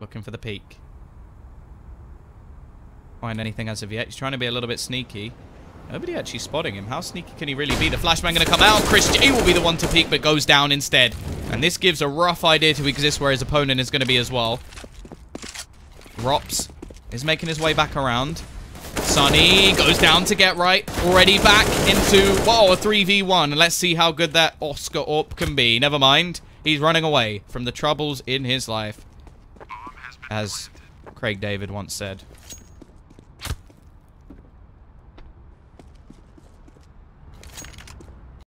Looking for the peek. Find anything as of yet. He's trying to be a little bit sneaky. Nobody actually spotting him. How sneaky can he really be? The flashbang going to come out. ChrisJ will be the one to peek, but goes down instead. And this gives a rough idea to Xizt where his opponent is going to be as well. ropz is making his way back around. Sunny goes down to GeT_RiGhT. Already back into, whoa, a 3v1. Let's see how good that oskar AWP can be. Never mind. He's running away from the troubles in his life. As Craig David once said.